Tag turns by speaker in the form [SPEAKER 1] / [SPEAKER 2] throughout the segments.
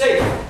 [SPEAKER 1] safe.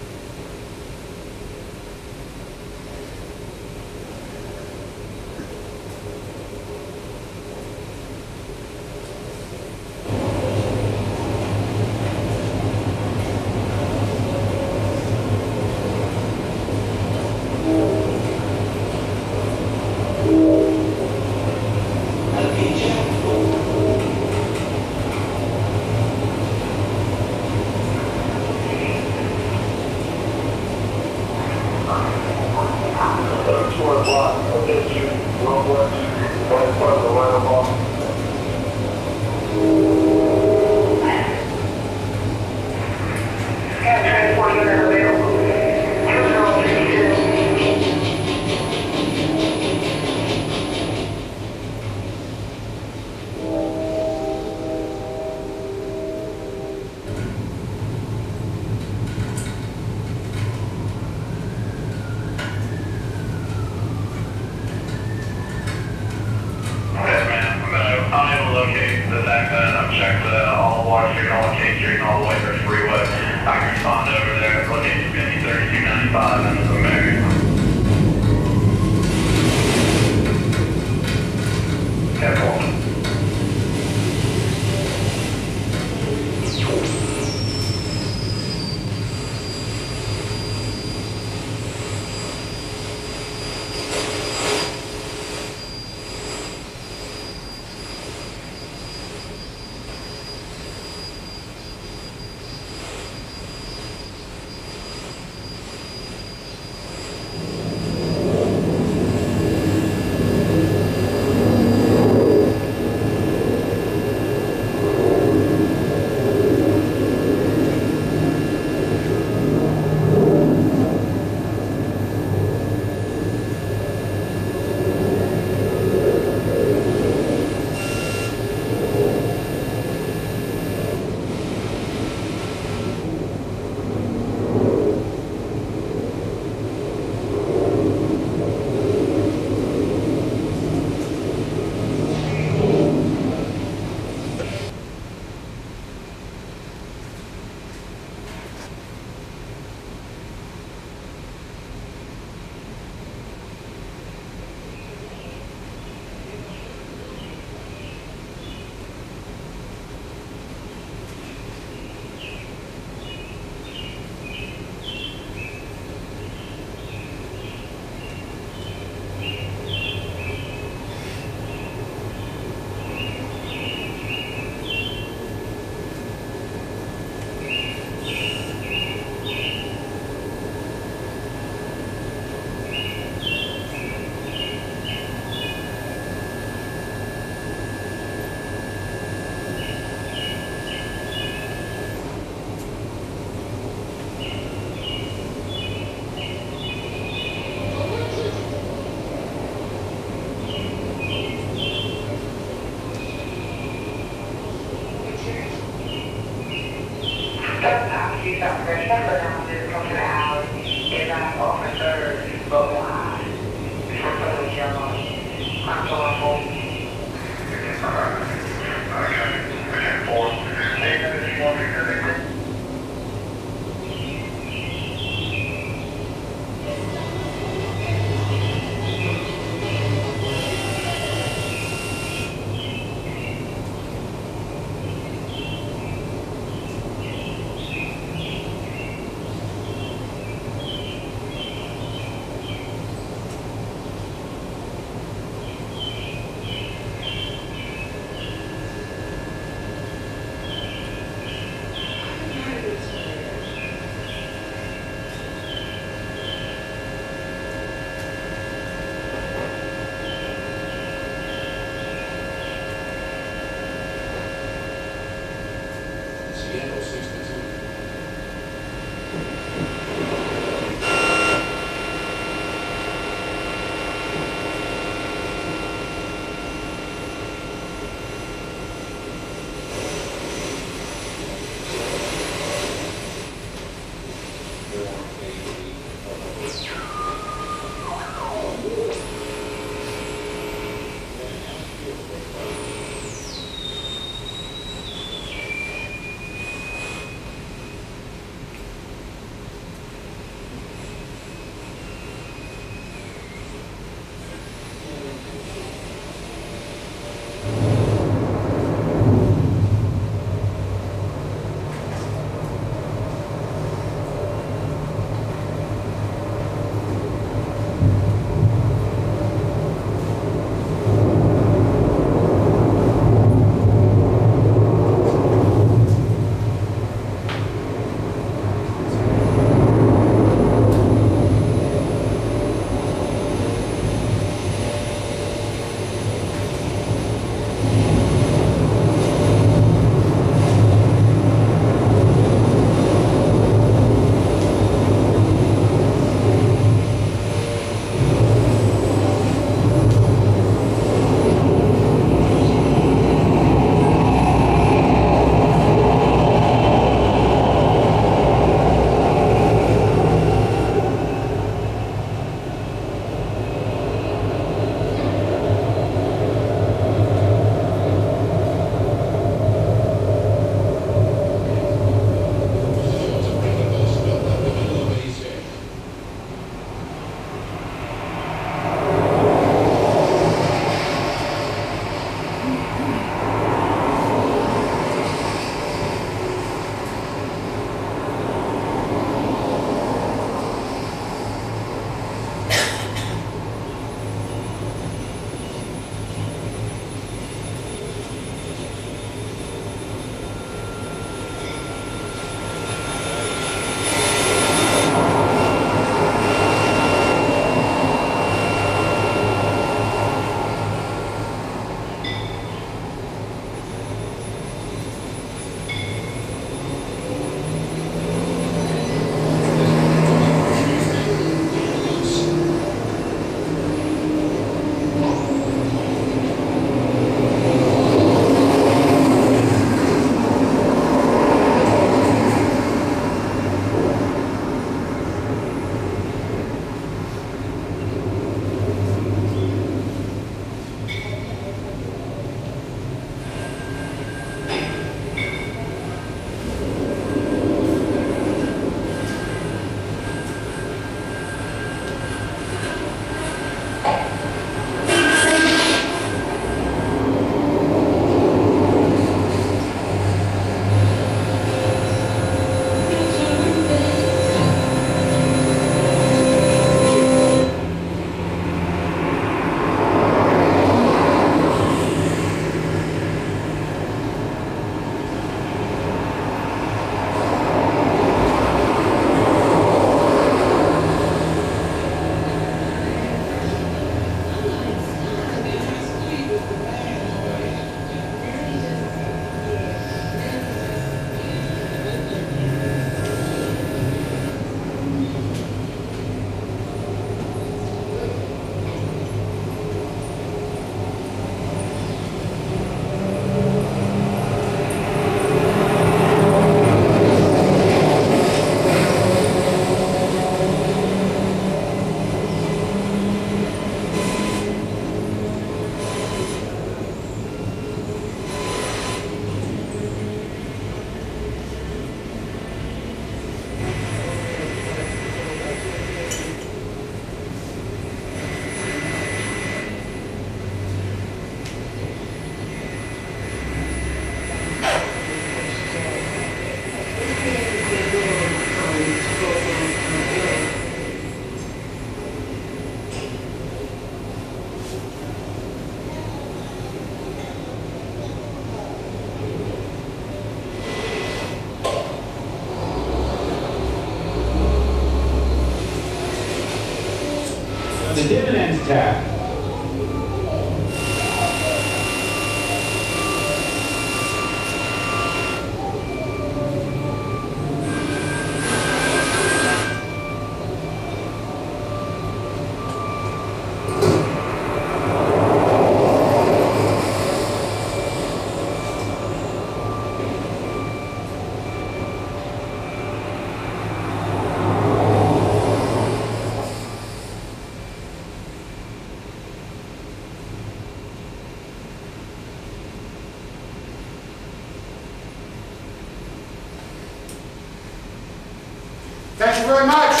[SPEAKER 2] Very much.